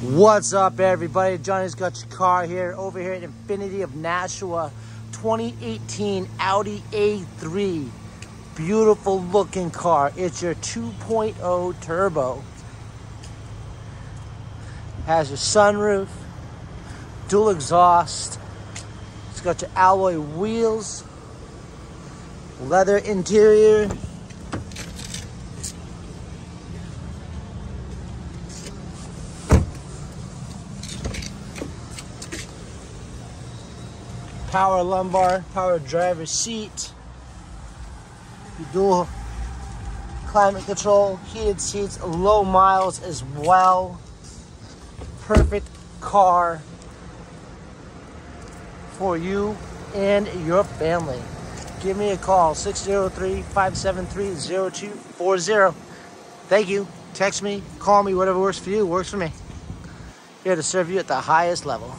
What's up, everybody? Johnny's got your car here over here at Infiniti of Nashua 2018 Audi A3. Beautiful looking car. It's your 2.0 turbo. Has your sunroof, dual exhaust. It's got your alloy wheels, leather interior. Power lumbar, power driver seat, dual climate control, heated seats, low miles as well. Perfect car for you and your family. Give me a call, 603-573-0240. Thank you. Text me, call me, whatever works for you, works for me. Here to serve you at the highest level.